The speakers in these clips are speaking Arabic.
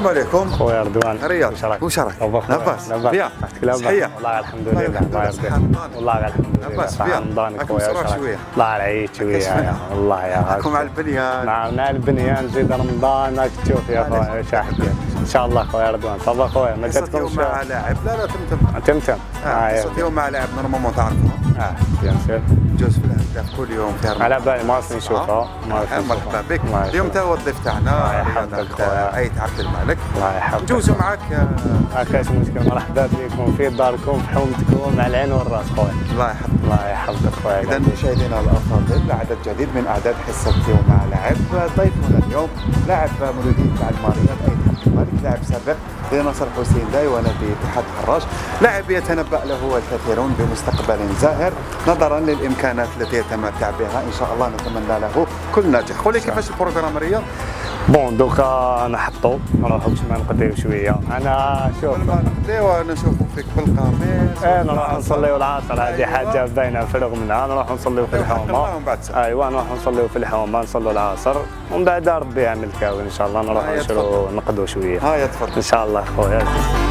السلام عليكم. خويا رضوان رياض واش راك واش راك لاباس لاباس صحية والله الحمد لله. الله لله، يرضيك. والله الحمد لله. لاباس صحة bien. رمضان راكم خويا صراحة واش راك؟ شوية. الله العيد. يا والله يا معكم على البنيان. مع البنيان زيد رمضان. راك تشوف يا خويا دير إن شاء الله خويا رضوان ça va خويا ما جاتكمش مع لاعب. لا لا تمتم تمتم آه، آه قصة يوم مع لاعب. normalement تعرفها آه bien sûr جوز في الهداف كل يوم رمضان على بالي ما أصلا نشوفها ما آه، أصلاً مرحبا نشوفها. بك. ما اليوم هو الضيف تاعنا يحفظك عبد- الملك. الله يحفظك. نجوزوا معاك آه، ما كاش مشكل مرحبا بكم. في داركم في حومتكم على العين والرأس خويا. الله يحفظك. الله يحفظك خويا. إذا مشاهدينا الأفاضل عدد جديد من أعداد حصة يوم مع لاعب. ضيفنا اليوم لاعب مولودية العلمانية أيضا عبد الملك لاعب سابق لنصر حسين داي ونادي اتحاد حراش لاعب يتنبأ له الكثيرون بمستقبل زاهر نظرا للإمكانات التي يتمتع بها. إن شاء الله نتمنى له كل ناجح. قولي كيفاش ال programme رياض bon دوكا نحطو نروحو باش ما نقضيو شوية. أنا شوف. قبل ما نبداو نشوفوا فيك بالقميص. إيه نروح نصليو العصر هذه حاجة باينة فرغ منها. نروح نصليو في الحومة. ومن بعد سلام. ايوا نروح نصليو في الحومة. نصلوا العصر ومن بعد ربي يعمل كاوي. إن شاء الله نروح نشرو نقضوا شوية. هيا تفضل. إن شاء الله. خويا رحمن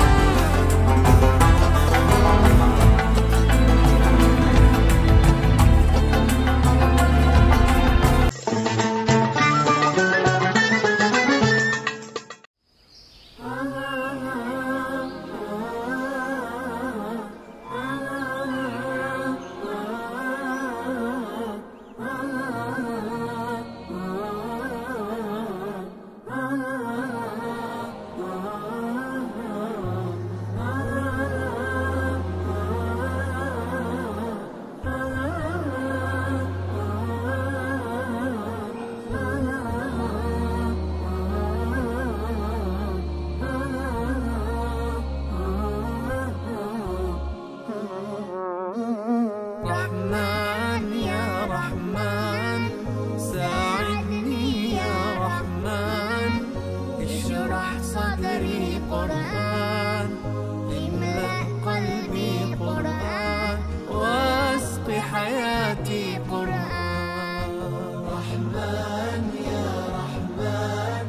اشرح صدري قرآن. إملأ قلبي قرآن. واسق حياتي قرآن. رحمن يا رحمن.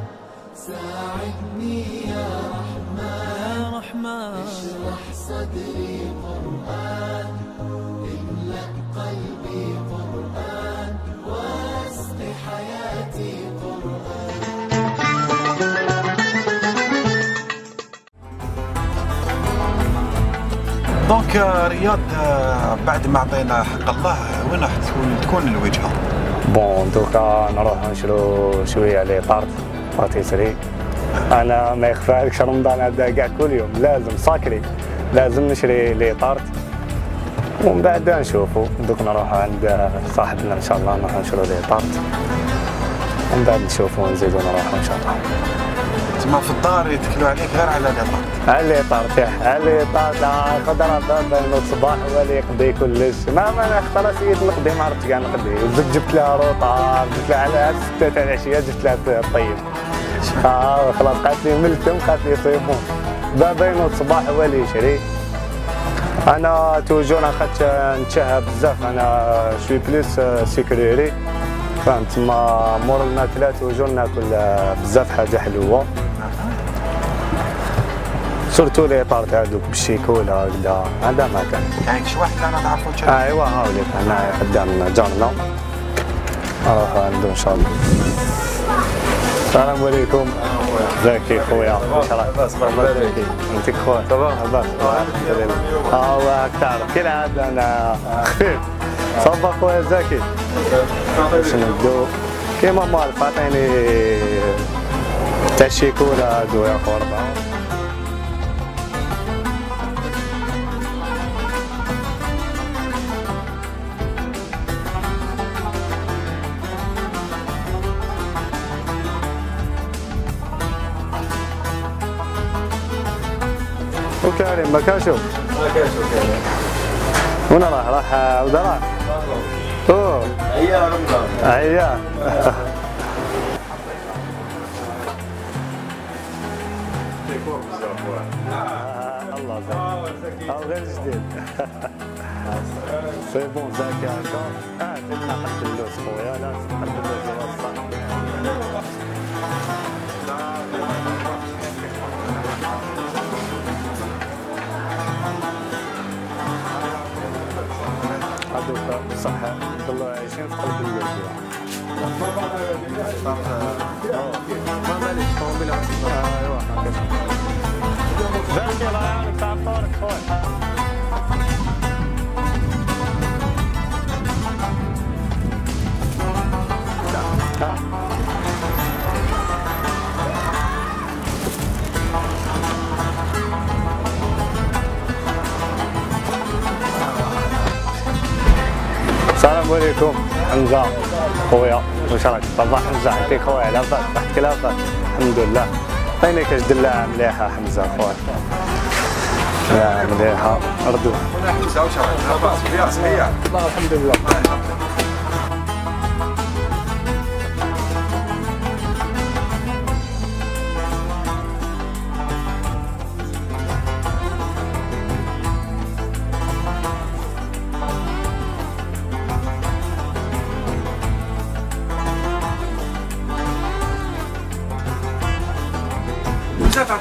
ساعدني يا رحمن يا رحمن. اشرح صدري donc آه، رياض آه، بعد ما عطينا حق الله وين راح تكون تكون الوجهة؟ bon دوكا نروح نشرو شوية les tartes pâtisserie أنا ما يخفى عليكش رمضان هذا كاع كل يوم لازم sucré لازم نشري les tartes. ومن بعد نشوفوا دوك نروح عند صاحبنا إن شاء الله نروح نشرو les tartes. ومن بعد نشوفوا ونزيدو نروحوا إن شاء الله. تسمى في الدار يتكلوا عليك غير على علي طارت يا علي طارت قدر بابا نوض الصباح اللي يقضي كلش ما ما خلاص سيد نقضي ما عرفت كاع نقضي. جبت لها روطار جبت لها على ستة تاع العشية جبت لها الطيب آه خلاص قالت لي ملتم قالت لي صيفون بابا ينوض الصباح اللي يشري أنا توجور اخذت نتشهى بزاف. أنا شوي بلوس سيكوريري فهمت ما مور الماكله toujours ناكل بزاف حاجة حلوة. surtout les tartes هذوك بالشيكولا هكذا هذا ما كان كاين شي واحد أنا نعرفو تشرب ايوا هاوليك أنا قدام جارنا نروح عنده ان شاء الله السلام عليكم زكي خويا واش راك. انت خويا ça va لاباس ها هو تعرف كي العاده أنا خفيف صافا خويا زكي باش نبدو كيما مالف عطيني تاع الشيكولا هادو يا خو ربعه وكريم ما كان شوف وين راح راح ودراك أوه. هيا رمضان هيا الله زكي. أو غير جديد c'est bon زكي. آه قد اللوز خويا. لا قد اللوز. هذوك بصح نضلوا عايشين في قلب الوادي ما ماليش الطوموبيل ايوا باش عليكم. حمزة خويا. واش راك صباح حمزة عطيك خويا. لاباس صحتك لاباس الحمد لله. عينيك اش دلاعه مليحة حمزة؟ خويا. مليحة. ردو خونا حمزة واش راك لاباس صحيح. الحمد لله.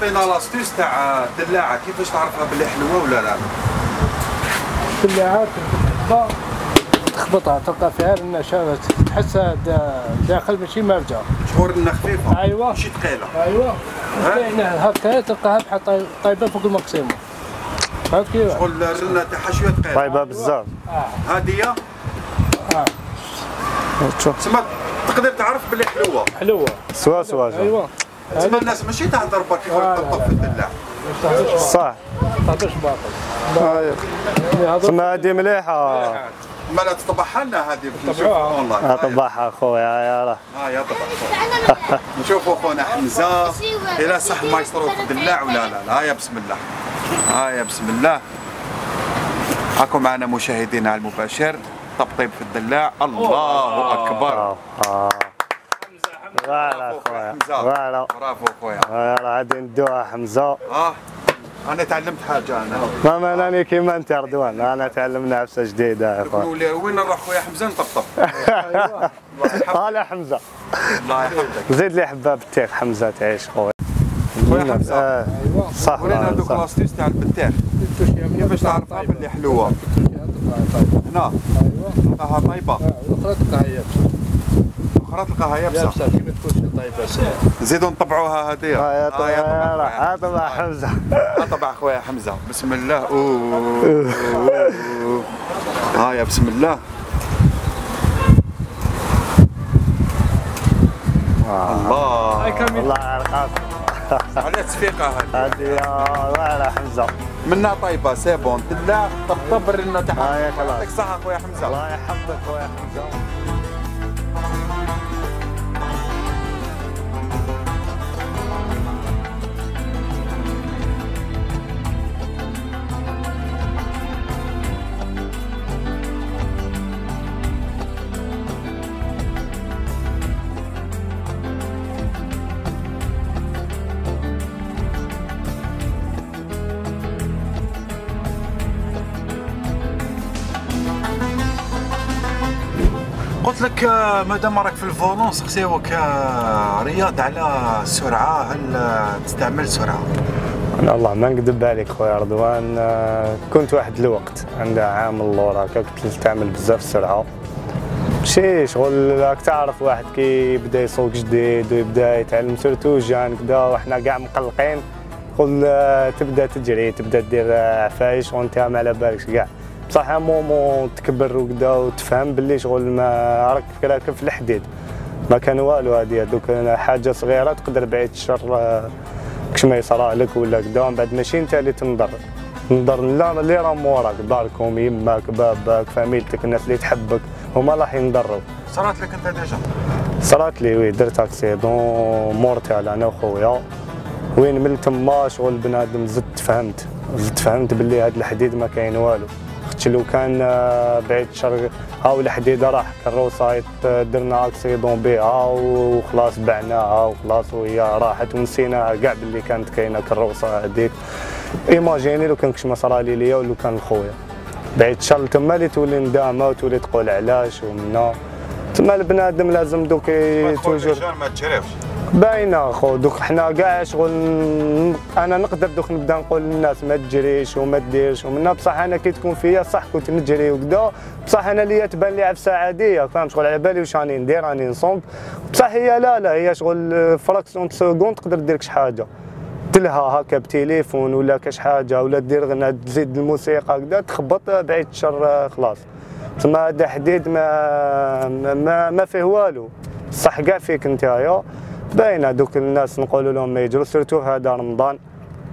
انت تعطينا l'astuce تاع الدلاعة كيفاش تعرفها باللي حلوة ولا لا؟ الدلاعات تخبطها تلقى فيها النشا تحسها دا- داخل ماشي مارجه شهور إنها خفيفة. أيوه. ماشي ثقيلة. كاينة هكا تلقاها بحال طاي- طايبة فوق ال maximum فهمت كيف؟ شغل الرنه تاعها شوية ثقيلة. طيبه بزاف. هاديه آه. شوف تسمى تقدر تعرف باللي حلوة. حلوة. سوا سوا جا. تسمى الناس ماشي تهضر برك في الدلاع صح. ما تهضرش باطل تسمى هادي مليحة. ما لا تطبعها لنا هذه نشوفها. اونلاين طبعها خويا يا راه. ها يا طبع نشوفوا خونا حمزة. إلى صح ما يصرف في الدلاع ولا لا؟ لا يا بسم الله. ها يا بسم الله. هاكم معنا مشاهدينا على المباشر. تبطيب في الدلاع الله أكبر. voilà خويا حمزه voilà bravo خويا يا راه غادي ندوها حمزة. ها؟ أنا تعلمت حاجة أنا. ما ماناني كيما أنت رضوان أنا تعلمنا عفسه جديدة يا خويا وين نروح خويا حمزة؟ نطبطب. هلا حمزه الله يحفظك. زيد لي حباب التيخ حمزة تعيش خويا. خويا حمزة آه، صح ورينا هذوك. l'astuce تاع البطيخ كيفاش تعرفها باللي حلوة؟ هنا تلقاها طيبة. الاخرى تلقى هي أخرى تلقاها يابسه يابسه كي ما تكونش طايبه نزيدوا نطبعوها هذه آه، يا طبع يا يا طبع حمزة. ها طبع خويا حمزة. بسم الله. أوه. ها يا بسم الله. الله. والله رقاص على تصفيقه هذه هادي يا ولا حمزة. منها طيبة سي بون تلا طبطب آه، تاعها يا خلاص. يعطيك الصحه خويا حمزة. الله يحفظك خويا حمزة. مادام راك في ال volant سقسيوك آه، رياض على السرعه هل تستعمل سرعة؟ أنا والله ما نكذب عليك خويا رضوان آه، كنت واحد الوقت عند عام اللور هكا كنت نستعمل بزاف السرعه ماشي شغل راك تعرف واحد كي يسوق جديد ويبدا يتعلم surtout jeune كدا وحنا كاع مقلقين. شغل آه، تبدا تجري تبدا دير عفايش وانت ما على بالكش كاع. بصح un moment تكبر وكدا وتفهم باللي شغل ما راك راك في الحديد. ما كان والو هادي هذوك حاجة صغيرة تقدر بعيد الشر آه، كش ما يصرى لك ولا كدا من بعد ماشي أنت اللي تنضر تنضر لا اللي راهم موراك داركم يماك باباك فاميلتك الناس اللي تحبك هما راح ينضروا صرات لك أنت déjà؟ صرات لي oui درت accident mortel أنا وخويا. وين من تما شغل بنادم زدت فهمت زدت فهمت باللي هاد الحديد ما كاين والو. لو كان آه، بعيد الشر هاو الحديد راح كروسايت آه، درنا accident بها وخلاص بعناها وخلاص وهي راحت ونسيناها كاع باللي كانت كاينة كروسه هذيك imaginez لو كان كش ما صرالي ليا ولو كان خويا. بعيد الشر تما اللي تولي ندامة وتولي تقول علاش ومنا. تما البنادم لازم دوك تدخل toujours. ما تجريوش باينة خو دوك حنا كاع شغل أنا نقدر دوك نبدا نقول للناس ما تجريش وما ديرش ومنا بصح أنا كي تكون فيا صح كنت نجري وكذا بصح أنا ليا تبان لي عفسة عادية فاهم؟ شغل على بالي واش راني ندير؟ راني نصوم. بصح هي لا لا هي شغل fraction seconde تقدر دير شي حاجة. تلها هكا بتليفون ولا كاش حاجة ولا دير غنى تزيد الموسيقى كذا تخبط بعيد الشر خلاص. تما هذا حديد ما ما, ما فيه والو. صح كاع فيك نتايا. باينه دوك الناس نقولوا لهم ما يجروا surtout هذا رمضان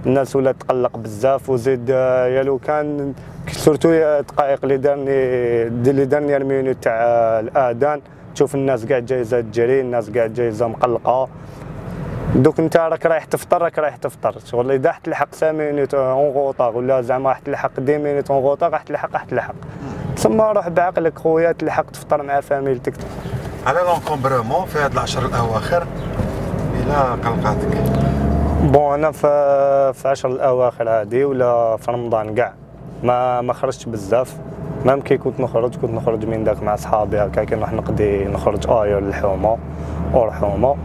الناس ولات تقلق بزاف وزيد آه، يا لو كان surtout الدقائق les dernières les dernières minutes تاع الآذان تشوف الناس كاع جايزة تجري الناس كاع جايزة مقلقة. دوك انت راك رايح تفطر راك رايح تفطر. شغل إذا راح تلحق 5 minutes en retard ولا زعما راح تلحق 10 minutes en retard راح تلحق راح تلحق تسمى روح بعقلك خويا تلحق تفطر مع فاميلتك. على l'encombrement في هاد العشر الأواخر إلى قلقاتك. bon أنا في في عشر الأواخر هادي ولا في رمضان كاع ما ما خرجتش بزاف. même كي كنت نخرج كنت نخرج من داك مع صحابي هكا كي نروح نقضي نخرج اير للحومه ورحومه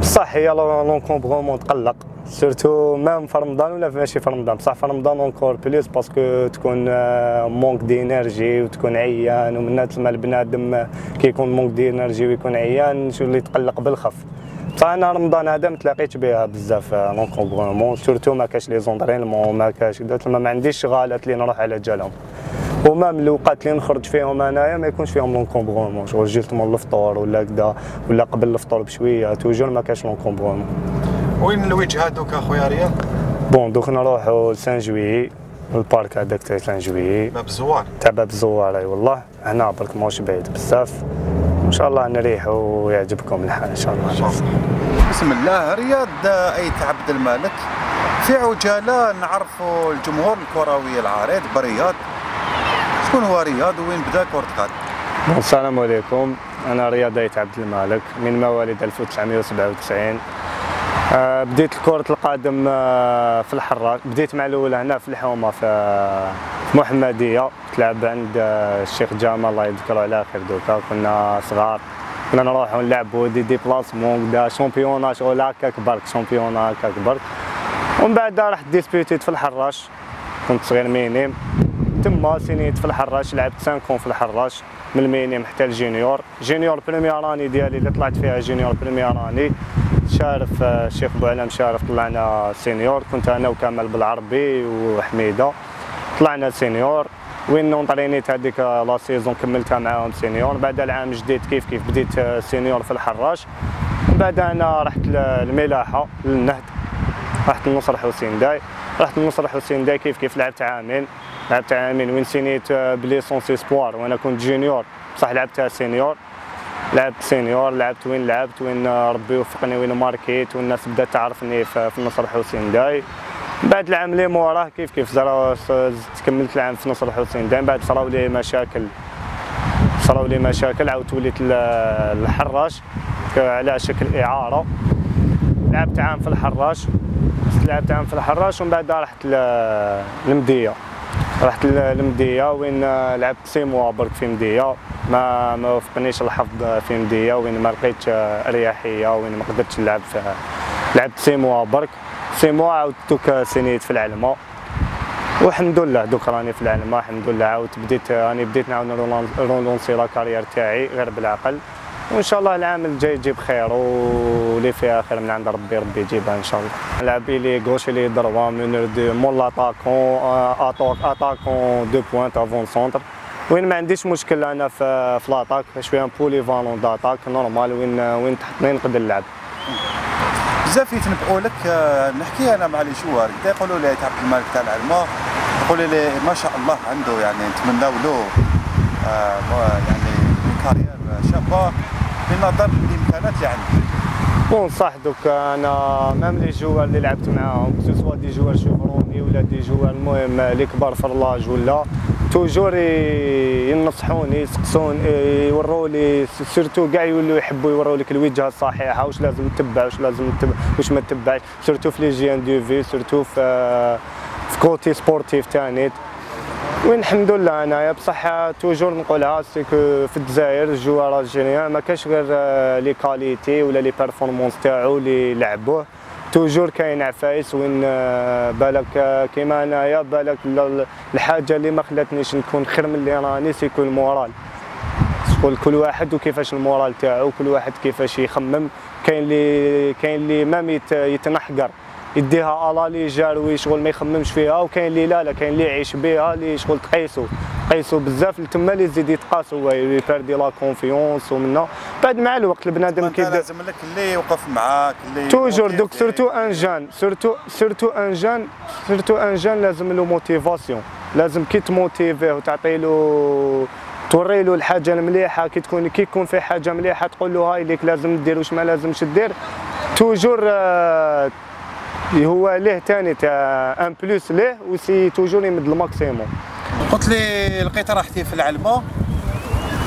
بصح هي l'encombrement تقلق. surtout même في رمضان ولا ماشي في رمضان؟ بصح في رمضان encore plus parce que تكون manque d'énergie وتكون عيان. ومن تما البنادم كي يكون manque d'énergie ويكون عيان شو اللي يتقلق بالخف؟ بصح أنا رمضان هذا ما تلاقيتش بها بزاف l'encombrement surtout ما كاش les entraînements ما كاش تما ما عنديش شغالات اللي نروح على جالهم و même الوقت اللي نخرج فيهم انايا ما يكونش فيهم l'encombrement شغل جيت من الفطور ولا كذا ولا قبل الفطور بشويه toujours ما كاش l'encombrement وين الوجهه دوك اخويا رياض bon دوك نروحوا ل cinq juillet ال parc هذاك تاع cinq juillet باب الزوار تاع باب الزوار اي والله هنا برك ماهوش بعيد بزاف شاء الله نريح ويعجبكم الحال إن شاء الله. ان شاء الله بسم الله. رياض اي عبد الملك في عجالة نعرفوا الجمهور الكروي العريض برياض. شكون هو رياض؟ وين بدأ كرة القدم؟ السلام عليكم. أنا رياض أيت عبد المالك. من مواليد 1997 آه، بديت كرة القدم آه، في الحراك. بديت مع الأولى هنا في الحومة في في تلعب عند الشيخ جامع الله يذكره على خير. دوكا كنا صغار كنا نروحوا نلعبوا des déplacements كدا championnat شغل هكاك برك championnat هكاك برك ومن بعد رحت ديسبيوتيت في الحراش. كنت صغير minime. تما سينيت في الحراش لعبت 5 في الحراش. من ال minime حتى ال junior. junior première année ديالي اللي طلعت فيها junior première année. شارف آه، الشيخ بوعلام شارف طلعنا senior. كنت أنا وكمال بالعربي وحميدة. طلعنا senior. وين نونطرينيت هذيك la saison كملتها معاهم senior. بعد العام جديد كيف كيف بديت آه، senior في الحراش. من بعد أنا رحت للملاحه للنصرية. رحت لنصر حسين داي. رحت لنصر حسين داي كيف كيف لعبت عامين. لعبت عامين وين signيت آه، بليسونس espoir وأنا كنت junior. بصح لعبتها senior. لعبت senior لعبت وين لعبت وين ربي وفقني وين marquيت والناس بدات تعرفني في في نصر حسين داي. بعد العام اللي موراه كيف كيف زرا كملت العام في نصر حسين داي بعد صراو لي مشاكل. صراو لي مشاكل عاودت وليت الحراش على شكل إعارة. لعبت عام في الحراش لعبت عام في الحراش ومن بعد رحت ل- لمدية. رحت ل- لمدية وين لعبت six mois برك في مدية. ما ما وفقنيش الحظ في مدية وين ما لقيتش اريحيه وين ما قدرتش نلعب في لعبت six mois برك six mois عاودت دوك signيت في العلمه والحمد لله دوك راني في العلمه الحمد لله. عاودت بديت راني بديت نعاود relancer la carrière تاعي غير بالعقل. وإن شاء الله العام الجاي يجيب خير واللي فيها خير من عند ربي ربي يجيبها إن شاء الله. نلعب les gauches les droits meneur de مون l'attaquant attaque attaquant de pointe avant-centre وين ما عنديش مشكل أنا في في l'attaque شوية polyvalent d'attaque normal وين وين تحطني نقدر نلعب بزاف يتنبؤوا لك. آه، نحكي أنا مع les joueurs يقولوا لي عبد الملك تاع العلمه يقولوا لي ما شاء الله عنده يعني نتمناو له آه، يعني carrière شابة بنظر الامكانات اللي عنده bon صح دوك أنا même les joueurs اللي لعبت معاهم soit des joueurs chevronnés ولا des joueurs المهم اللي كبار في l'âge ولا toujours ينصحوني يسقسون يوروا لي surtout كاع يولوا يحبوا يوروا لك الوجهه الصحيحه واش لازم تتبع واش لازم تتبع واش ما تتبعش. surtout في لي جيان دو في surtout في في côté sportif تاني. وين الحمد لله أنايا. بصح toujours نقولها c'est que في الجزائر الجوار algérien ما كاش غير آه، les qualités ولا les performances تاعو اللي لعبوه. toujours كاين عفايس وين آه، بالك آه، كيما انايا بالك ال- الحاجة اللي ما خلاتنيش نكون خير من اللي راني c'est que le moral شغل كل واحد وكيفاش ال moral تاعو كل واحد كيفاش يخمم كاين اللي كاين اللي يت- يتنحقر. يديها à la légère وي شغل ما يخممش فيها وكاين اللي لا لا كاين اللي يعيش بها اللي شغل تقيسو قيسو بزاف تما اللي يزيد يتقاس هو يperdي la confiance ومنا بعد مع الوقت البنادم كي لازم لك اللي يوقف معاك اللي toujours دوك. surtout un jeune surtout surtout un jeune surtout un jeune لازم له motivation لازم كي تmotivيه وتعطي له توري له الحاجة المليحة كي تكون كي يكون في حاجة مليحة تقول له هاي ليك لازم دير واش ما لازمش دير toujours هو ليه تاني تاع un plus ليه و c'est toujours يمد ال maximum. قلت لي لقيت راحتي في العلمة.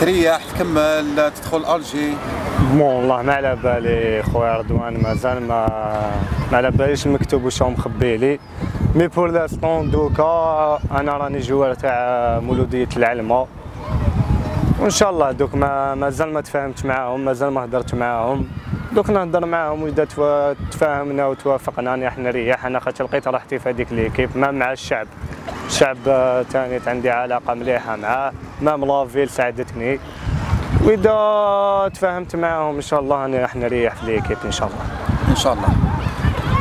تريح تكمل تدخل ألجي. bon والله ما على بالي خويا رضوان مازال ما ما على باليش المكتوب واش هو مخبي لي. mais pour l'instant دوكا أنا راني joueur تاع مولودية العلمة. وإن شاء الله دوك ما مازال ما تفاهمت معاهم مازال ما هضرت معاهم. دوك نهضر معاهم توا- تفاهمنا وتوافقنا راني راح نريح أنا خاطر لقيت راحتي في هذيك l'équipe ما مع الشعب. الشعب آه، تاني عندي علاقة مليحة معاه même la ville ساعدتني. وإذا تفاهمت معاهم إن شاء الله أنا راح نريح في l'équipe إن شاء الله. إن شاء الله.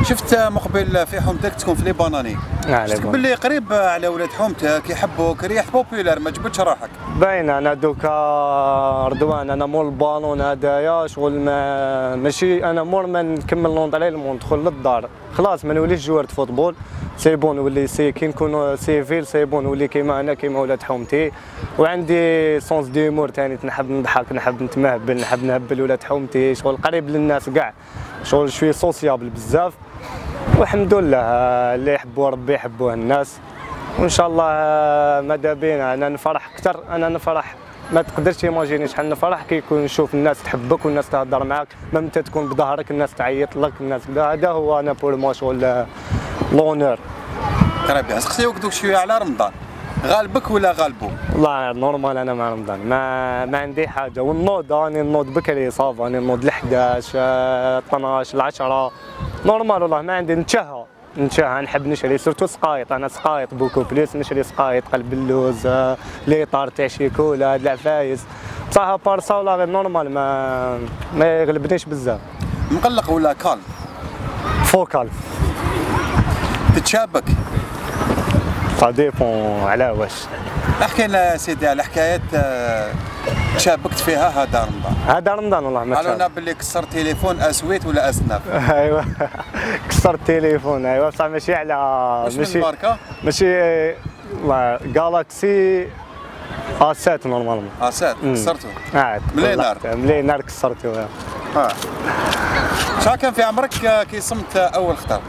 شفت مقبل في حومتك تكون في لي باناني شفت. باللي قريب على ولاد حومتك يحبوك ريح populaire ما جبتش روحك. باين أنا دوكا رضوان أنا مول البالون هدايا شغل ما ماشي أنا مور ما نكمل l'entraînement ندخل للدار. خلاص ما نوليش joueur football c'est bon نولي c'est qui نكون civil c'est bon نولي كيما أنا كيما ولاد حومتي. وعندي sens d'humour تاني نحب نضحك نحب نتمهبل نحب نهبل ولاد حومتي. شغل قريب للناس كاع. شغل شوي sociable بزاف. والحمد لله اللي يحبوا ربي يحبوه الناس. وإن شاء الله ماذا بينا أنا نفرح أكثر أنا نفرح. ما تقدرش imaginer شحال نفرح كي يكون نشوف الناس تحبك والناس تهضر معاك. ما انت تكون بظهرك الناس تعيط لك الناس هذا هو أنا pour moi شغل l'honneur bien سقسيوك دوك شوية على رمضان. غالبك ولا غالبو؟ والله normal أنا مع رمضان. ما ما عندي حاجة. والنوض راني نوض بكري ça va راني نوض ل 11 آه، 12 ل 10 normal والله ما عندي. نتشهى. نتشهى. نحب نشري. surtout سقايط. أنا سقايط. beaucoup plus نشري سقايط. قلب اللوز آه، les tartes تاع شيكولا هاد العفايس. بصح par ça والله غير normal. ما ما يغلبنيش بزاف. مقلق ولا calme فوكال. تتشابك. ça dépend على واش. أحكي لنا سيدي على حكايات آه، تشابكت فيها هذا رمضان. هذا رمضان والله ما قالوا لنا. باللي كسر تليفون أسويت ولا اسناب ايوا كسرت التليفون ايوا بصح ماشي على ماشي الماركه ماشي والله Galaxy A 7 normalement A sept. كسرته؟ عاد ملينار. ملينار كسرته آه. شحال كان في عمرك آه، كي صمت أول خطر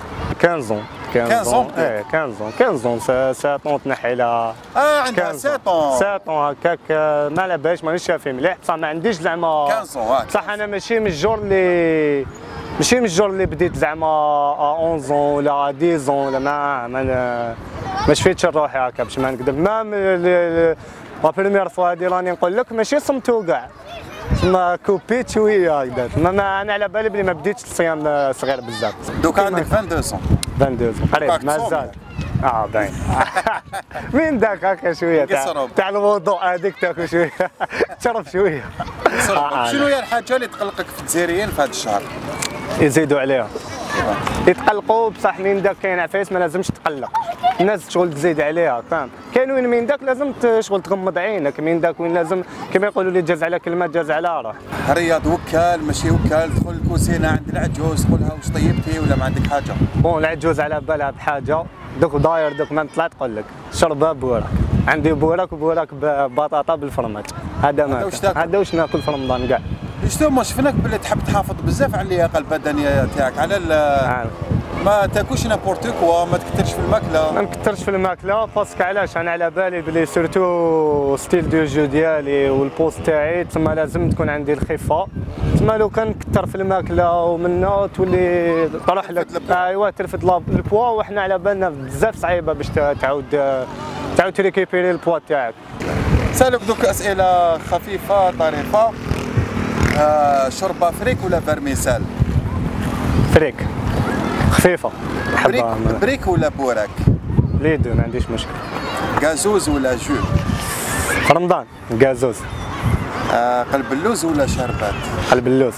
15 15 15 إيه 15 15 7 تنحي لها آه عندها 15 7 7 هكاك آه، ما على باليش مانيش شافي مليح بصح ما عنديش زعما 15 آه، بصح أنا ماشي من ال jour اللي ماشي من ال jour اللي بديت زعما à 11 ولا à 10 ولا ما ما ما شفيتش روحي هكا باش ما نكذب ما la première fois هادي راني نقول لك ماشي صمتو كاع تما كوبيت شوية هكذا تما ما أنا على بالي بلي ما بديتش الصيام آه، صغير بزاف. دوك عندك 22 سون 22 باك قريب مازال آه باين. مين داك هكا شوية؟ تاع. تاع الوضوء هذيك تاكل شوية. تشرب شوية. آه، شنو هي الحاجة اللي تقلقك في الجزائريين في هذا الشهر؟ يزيدوا عليها. يتقلقوا بصح من داك كاين عفايس ما لازمش تقلق. الناس شغل تزيد عليها فاهم؟ كاين وين من داك لازم شغل تغمض عينك من داك وين لازم كما يقولوا لي جاز على كلمة جاز على روح الرياض وكال ماشي وكال تدخل الكوسينة عند العجوز تقولها واش طيبتي ولا ما عندك حاجة. bon العجوز على بالها بحاجة. دوك داير دوك ما طلع تقول لك شربها بوراك عندي بوراك وبوراك ببطاطا بالفرماج. هذا ما؟ هذا واش ناكل في رمضان كاع. ما شفناك باللي تحب تحافظ بزاف على اللياقة البدنية تاعك على ال-. ما تاكلش n'importe quoi ما تكثرش في ما الماكله نكثرش في الماكلة parce que علاش؟ أنا على بالي بلي surtout style de jeu ديالي وال poste تاعي تما لازم تكون عندي الخفة. تما لو كان نكثر في الماكلة ومنا تولي تروح لك. ايوا ترفد البوا وحنا على بالنا بزاف صعيبة باش تعاود تعاود ت récupérer ال poids تاعك. سالك دوك أسئلة خفيفة طريفة. آه شوربه فريك ولا vermicelle فريك. خفيفة. بريك بريك ولا بوراك les deux ما عنديش مشكل. غازوز ولا jus رمضان كازوز آه قلب اللوز ولا شربات؟ قلب اللوز.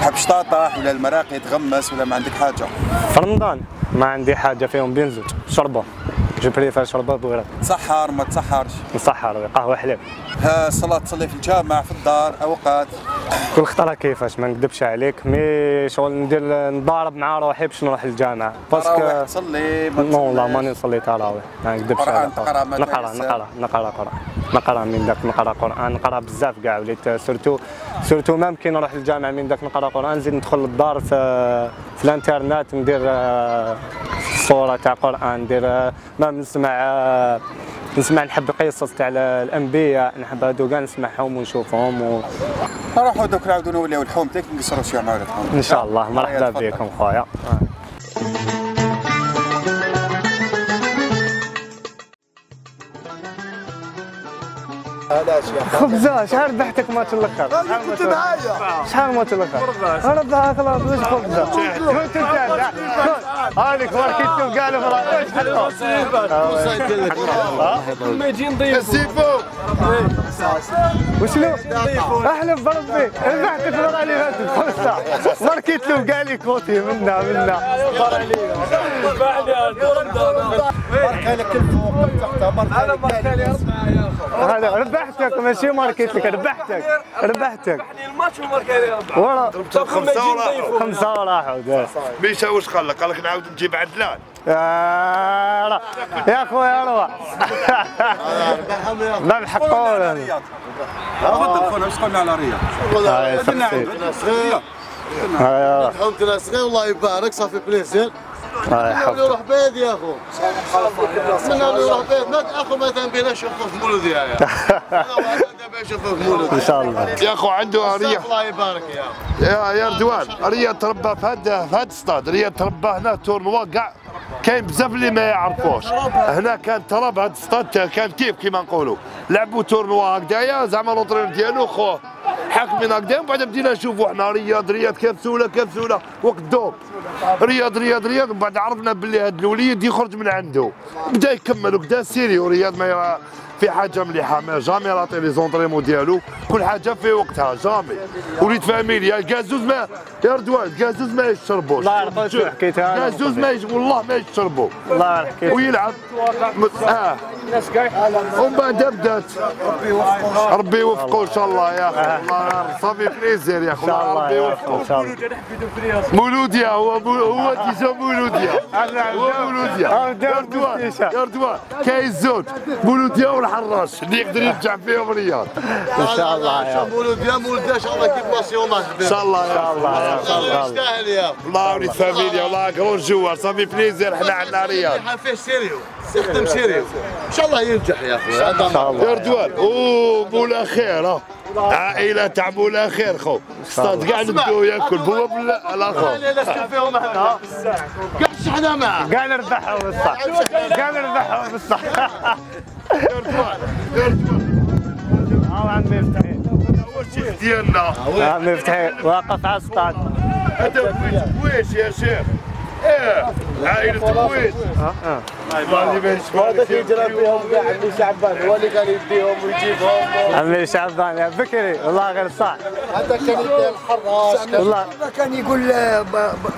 تحب شطاطح ولا المراقي يتغمس ولا ما عندك حاجة؟ في رمضان ما عندي حاجة فيهم بين زوج شربة. je préfère شربه بوراك تسحر ما تسحرش. نصحر قهوة حليب. ها صلاة تصلي في الجامع في الدار أوقات. كل خطره كيفاش ما نكذبش عليك. mais شغل ندير نضارب مع روحي باش نروح للجامع parce que تصلي ما نو والله. ماني نصلي تراويح ما نكذبش عليك. نقرأ. نقرأ نقرأ قرآن. نقرأ من داك نقرأ قرآن. نقرأ بزاف كاع وليت. surtout surtout ما كي نروح للجامع من داك نقرأ قرآن نزيد ندخل للدار في في الانترنت ندير آه، صورة تاع قرآن ندير آه، ما نسمع آه، نسمع نحب القصص تاع الأنبياء نحب هادو كاع نسمعهم ونشوفهم و... نروحوا دوك نعاودوا نوليو الحومتك نقصروا شوية مع إن شاء الله. مرحبا تفضل. بكم خويا. خبزة شحال ربحتك ماتش الآخر شحال كنت معايا. شحال ماتش الآخر ربحها خلاص خبزة. انت هذيك ماركيتو كاع واش ما يجي نضيف وشنو؟ احلف بربي ربحتك المره اللي فاتت خمسه ماركيت له كاع لي كوتي منا منا. هذا ربحتك. ماشي ماركيت لك. ربحتك. ربحتك. الماتش وماركالي ربع ورا. خمسة وراحوا. خمسه وراحوا ميشا واش قال لك؟ قال لك نعاود نجيب عدلان. يا خويا روح ما بحقول تفضل خونا واش قلنا على رياض هاي صغير هاي حومتنا صغير الله يبارك. صافي بليزير من اللي يروح بيد يا أخو. من يروح ما أخو مثلا بينا نشوفه في مولودي يا إن شاء الله. يا أخو عنده ريا الله يبارك يا يا رضوان ريا تربى في هذا في هذا الصطاد ريا تربى هنا تورنوا كاع كاين بزاف اللي ما يعرفوش. هنا كان تراب هذا الصطاد كان كيف كيما نقولوا. لعبوا تورنوا هكذايا زعما لوطرير ديالو خوه حاكمين هكذا ومن بعد بدينا نشوفوا حنا رياض رياض كبسوله كبسوله وقت دوب رياض رياض رياض ومن بعد عرفنا باللي هذا الوليد يخرج من عنده. بدأ يكمل وبدا سيريو رياض ما في حاجة مليحه ما jamais raté les entraînements ديالو. كل حاجة في وقتها. jamais. وليد فاميليا. الكازوز ما يا رضوان الكازوز ما يشربوش. الله شو حكيتها الكازوز ما يش... والله ما يشربوا الله يحكيك ويلعب. آه. ومن بعد بدات. ربي يوفقه إن شاء الله يا أخي. الله ça fait plaisir يا أخي. ربي يوفقه. إن شاء الله. مولوديا هو هو déjà مولوديا هو مولوديا آه، يا رضوان. يا رضوان. كاين زوج. مولوديا والحراش اللي يقدر يرجع فيهم رياض إن شاء الله يا رب. مولود يا مولود إن شاء الله كيف ناسيونال إن شاء الله يا الله يا رب. الله يستاهل يا الله وليد فاميليا والله كرون جوار. صافي بليزير حنا عندنا رياض فيه سيريو. استخدم سيريو. إن شاء الله ينجح يا أخوي. هذا إن شاء الله. يا رضوان أوه مولا خير ها. عائلة تاع مولا خير خو. صاد كاع نبداو ياكل. بوا بلا لا نسكن فيهم هنا كاع شحنا معاه كاع نربحوا بالصح. كاع نربحوا بالصح. هاو عمي ديالنا عمي مفتحي واقف على السطاد هذا كويس يا شيخ. إيه عائلة ما هذا كاع اللي شعبان هو اللي كان يديهم ويجيبهم عمي شعبان يا بكري والله غير صح هذا كان يدي الحراس والله كان يقول آه،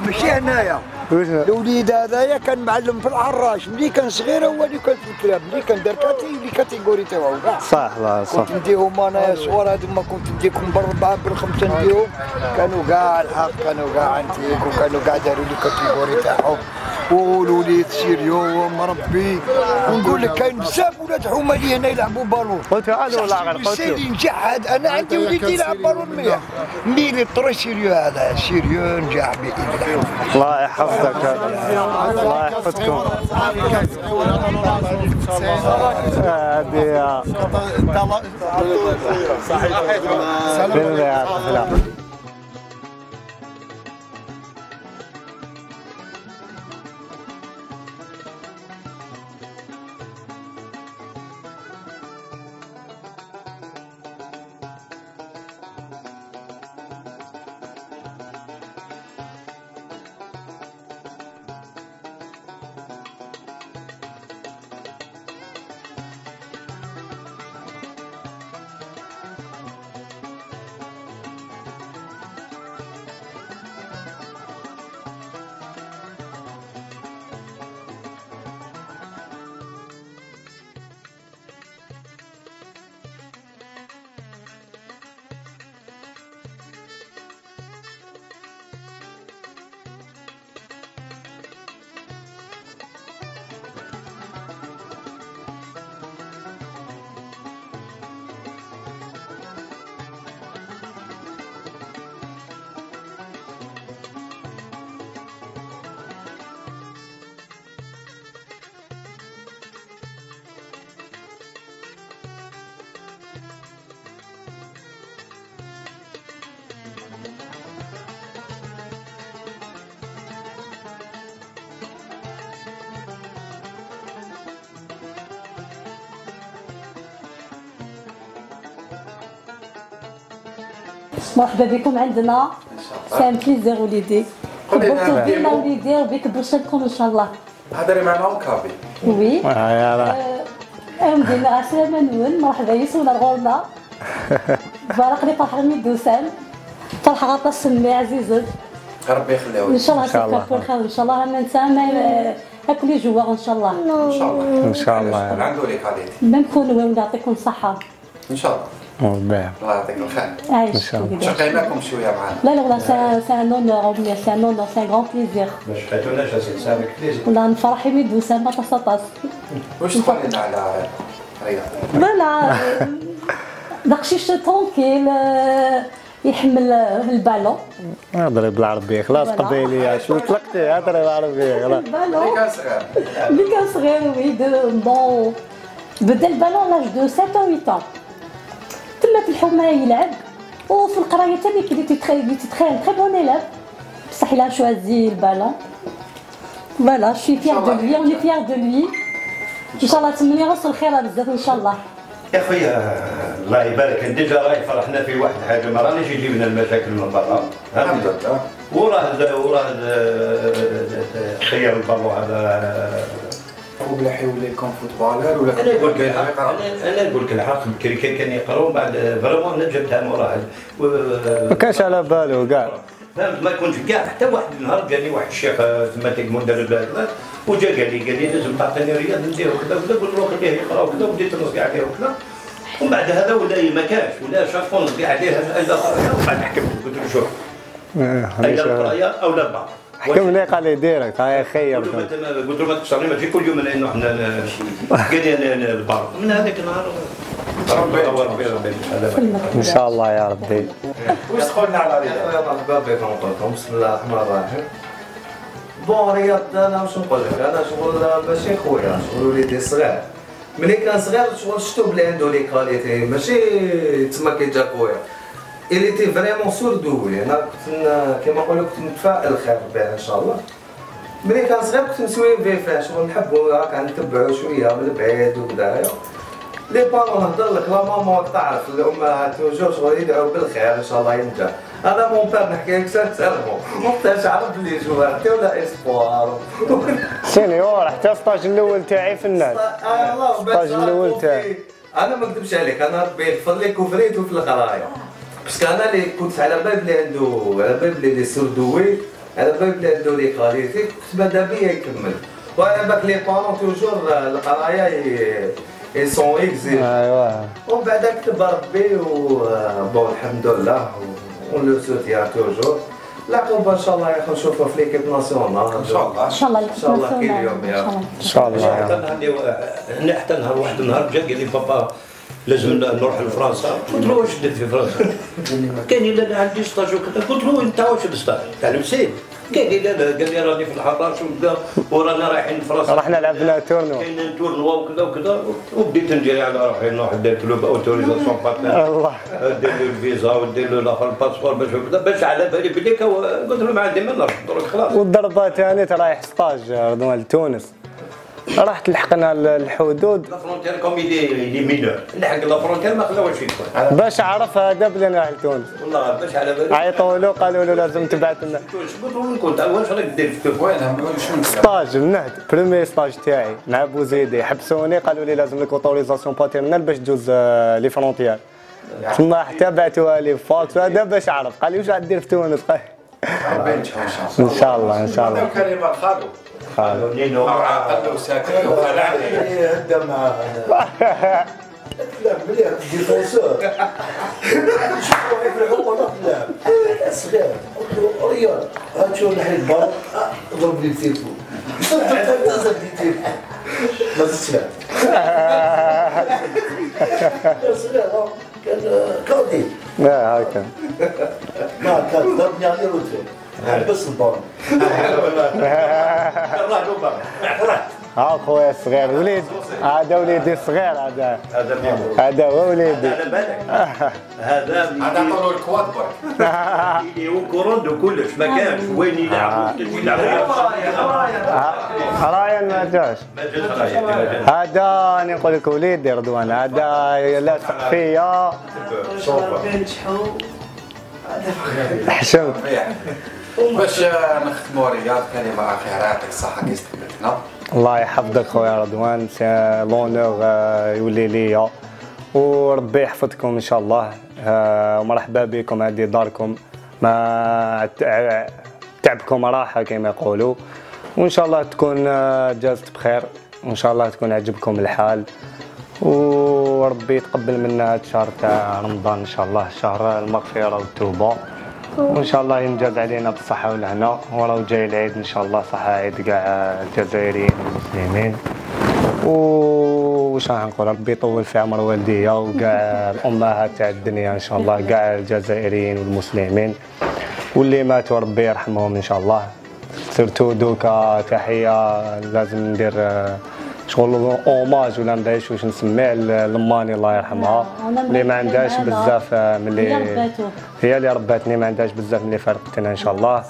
ماشي هنايا الوليد هذايا كان معلم في الحراش ملي كان صغير هو اللي كان في ال club. ملي كان دار caté- les catégories تاعو كاع صح الله صح. كنت نديهم أنا صور هذو ما كنت نديكم بالربعه بالخمسة نديهم. كانوا كاع الحق كانوا كاع عنديك وكانوا كاع داروا les catégories تاعهم والوليد sérieux مربي ونقول لك كاين بزاف ولاد حمالي هنا يلعبوا بالون قلت هذا ولا غير قلت سيدي نجح هذا أنا عندي وليد يلعب بالون مليح. ملي طري sérieux هذا. sérieux نجح بإذن الله. الله يحفظك. الله يحفظكم. هذه بالله مرحبا بكم عندنا سان بليزير وليدي. كبرتوا. بينا وليدي ربي يكبر شدكم إن شاء الله. هضري معنا وكابي وي. آه، يلا أم دينا عسلامة نون مرحبا يسونا الغورنا بارك لي فرحة ميدوسان فرحة غطا سمي عزيزة. ربي يخليها إن شاء الله إن شاء الله. تكون خير إن شاء الله. رانا نتسامى اكلي جوا إن شاء الله. إن شاء الله. إن شاء الله. عنده لك عليك ما نكونوا يعطيكم الصحة. إن شاء الله. بالله الله يعطيك الخير إن شاء الله. شقيناكم شوية معنا لا لا والله c'est c'est un honneur c'est un honneur c'est un grand plaisir. ما شقيتوناش اسيدي avec plaisir والله نفرح ميدوسة ما تصطاس واش تقول لنا على رياض voilà داكشي tranquille يحمل البالون هضري بالعربية خلاص. قبيلية شو طلقتي هضري بالعربية خلاص البالون كان صغير كان صغير oui donc bon بدا البالون l'âge de 7 أو 8 ans. تما في الحومه يلعب. وفي القراية تاني كي تي تخي تي تخي بون élève بصح il a choisi le ballon voilà je suis fière de lui. On est fière de lui. إن شاء الله. تمني راس الخير بزاف إن شاء الله. يا خويا الله يبارك. déjà راهي فرحنا في واحد الحاجة ما رانيش يجيب لنا المشاكل من برا. الحمد لله. وراه وراه خير البالو هذا ولا حيولي يكون footballeur ولا أنا نقول لك الحق أنا نقول لك الحق كان كان يقراو من بعد vraiment أنا جبتها موراه ما كانش على بالو كاع. فهمت ما كنتش كاع. حتى واحد النهار قال لي واحد الشيخ تما تيك مدرب هذا وجا قال لي قال لي لازم تعطيني رياض ندير وكذا وكذا قلت له خليه يقرا وكذا وبديت نصقي عليه وكذا. ومن بعد هذا ولا ما كانش. ولا شافون نصقي عليه إلا قرايه ومن بعد حكمت. قلت له شوف. إلا القراية أو لا البعض. حكم لي قال لي directe هاي خير. قلت له ما تكسرني ما تجي كل يوم لأنه إحنا قال لي البعض. من هذاك النهار. ربي ربي. ربي إن شاء الله يا ربي. واش تقولنا على رياض يا مرحبا بكم نقولكم بسم الله الرحمن الرحيم. bon رياض أنا واش نقول لك؟ أنا شغل ماشي خويا شغل وليدي صغير. ملي كان صغير شغل شفتو بلي عنده les qualités ماشي تما كي جا خويا. Il était vraiment surdoué أنا كنت كيما نقولوا كنت متفائل خير به إن شاء الله. ملي كان صغير كنت نسوي فيه فيه شغل نحبو هكا نتبعو شوية من بعيد وكذايا les parents نهضر لك لا ماما تعرف الامهات toujours شغل يدعوا بالخير إن شاء الله ينجح. أنا mon père نحكي لك sincèrement وقتاش عرف بلي joueur حتى ولا espoir. senior حتى stage الأول تاعي في الناس. الله ال stage الأول تاعي. أنا ما نكذبش عليك أنا ربي يغفر لي كفريت في القرايه parce que أنا اللي كنت على بال بلي عنده على بال بلي il est surdoué على بال بلي عنده les qualités كنت ماذا بيا يكمل. وعلى بالك les parents toujours القرايه ils sont exigeants ايوا ومن بعد كتب ربي و bon الحمد لله on le soutient toujours العقوبة إن شاء الله يا أخي نشوفها في l'équipe nationale. إن شاء الله. إن شاء الله. إن شاء الله كل يوم يا إن إن شاء الله. حتى نهار اللي- حتى نهار واحد النهار جا قال لي بابا لازم نروح لفرنسا. قلت له واش درت في فرنسا؟ قال لي لا لا عندي stage وكذا. قلت له أنت واش ال stage؟ تاع المسيد قال لي لا لا قال لي راني في الحراش وكذا ورانا رايحين لفرنسا. رحنا لعبنا tournoi كاين tournoi وكذا وكذا. وبديت نجري على روحي نروح ندير club autorisation paternelle. دير له الفيزا ودير له الآخر ال passeport باش وكذا. باش على بالي بلي قلت له ما عندي ما درك خلاص. والضربة تاني رايح stage رضوان لتونس. رحت لحقنا الحدود. لا frontière comme il est il est mineur نحق la frontière ما خلاوش يدخل. باش عرف هذا بلي رايح لتونس والله باش على بالي. عيطوا له قالوا له لازم تبعث لنا. كنت واش راك دير في stage النهد premier stage تاعي مع بوزيدي حبسوني قالوا لي لازم لك autorisation paternelle باش تجوز آه، les frontières. ثم حتى بعثوها لي فاكس هذا باش عرف. قال لي واش غادير في تونس؟ إن شاء الله إن شاء الله. خالد. نينو. عقل وساكن وخلع هدا مع لا مليح. ديفونسور شوفوا يفرحوا ولا لا. صغير قلت له ريال هات شو نحي البال ضرب لي التليفون. ضرب لي التليفون. ما آه، كان كاودي. لا هكا ما كان. ضربني عليه روتين بس ها خويا الصغير وليد. هذا وليدي الصغير هذا. هذا هذا هو وليدي. على بالك هذا هذا طولوا الكواد اللي هو كوروندو كلش ما كانش. وين يلعبوا يلعبوا رايان ما جاش. هذا أنا نقول لك وليدي رضوان هذا لاصق فيا حشمت باش نختموا رياض كلمه اخيره يعطيك الصحه كي استقبلتنا الله يحفظك خويا رضوان سي لونور آه، يولي ليا وربي يحفظكم إن شاء الله. آه، ومرحبا بكم هذه داركم. ما تع- تعبكم راحة كما يقولوا. وإن شاء الله تكون آه، جازت بخير. وإن شاء الله تكون عجبكم الحال. وربي يتقبل منا هذا الشهر تاع رمضان إن شاء الله شهر المغفرة والتوبة. وان شاء الله ينجاز علينا بالصحه والهنا وراه جاي العيد إن شاء الله صحة عيد كاع الجزائريين والمسلمين و- وش راح نقول؟ ربي يطول في عمر والديا وكاع الامهات تاع الدنيا إن شاء الله كاع الجزائريين والمسلمين. واللي ماتوا ربي يرحمهم إن شاء الله. سيرتو دوكا تحية لازم ندير شغل اوماج ولا ندعيش واش نسميه لماني الله يرحمها. أنا اللي ما عندهاش بزاف آه، من هي اللي رباتو. هي اللي رباتني ما عندهاش بزاف من اللي فرقتنا إن شاء الله.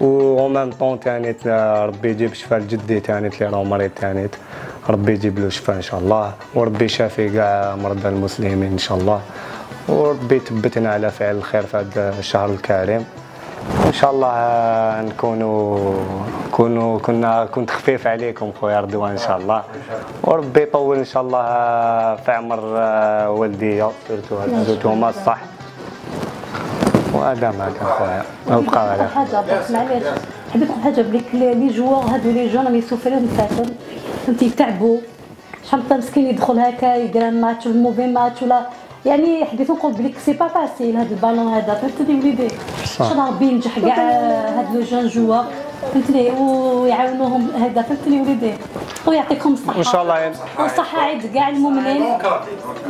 و ميم طون تاني آه، ربي يجيب شفاء لجدي تاني اللي راه مريض تاني ربي يجيب له شفاء إن شاء الله. وربي يشافي كاع مرضى المسلمين إن شاء الله. وربي يثبتنا على فعل الخير في هذا الشهر الكريم. إن شاء الله نكونوا كونوا كنا كنت خفيف عليكم خويا رضوان إن شاء الله. وربي يطول إن شاء الله في عمر آه، والديا surtout هما الصح وهذا ما كان خويا. نبقى على حاجة معليش حبيت نقول حاجة بليك les joueurs هادو les jeunes راهم يسوفريو من فاتن فهمتي؟ يتعبوا. شحال من مسكين يدخل هكا يقرا ماتش ولا mauvais match ولا يعني نقول بليك c'est pas facile هاد البالون هذا. فهمتني وليدي. ان شاء الله ربي ينجح كاع هاد les jeunes joueurs فهمتني ويعاونوهم هذا. فهمتني وليدي. ويعطيكم الصحة. إن شاء الله ين- والصحة عيد كاع المؤمنين. آه.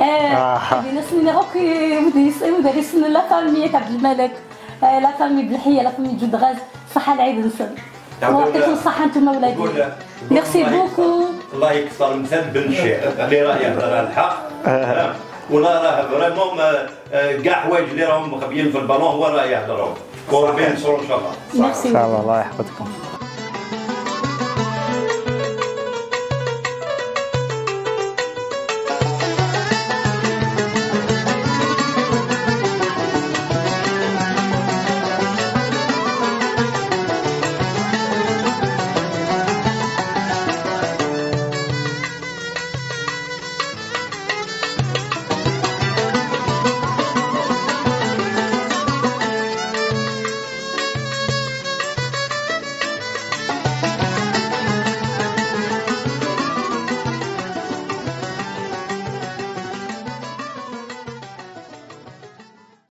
آه. سنين روكي ودي ودي يسن لا فامي تاع عبد الملك. آه، لا فامي بالحيه لا فامي جود غاز. صحة العيد نسن ويعطيكم الصحة أنتم ولادي. ميرسي بوكو الله يكثر مثل بن الشيخ اللي راه يهضر الحق. ولا راه فريمون كاع حوايج اللي راهم مخبيين في البالون هو راه يهضرهم وربي ينصرو ان شاء الله إن شاء الله الله يحفظكم.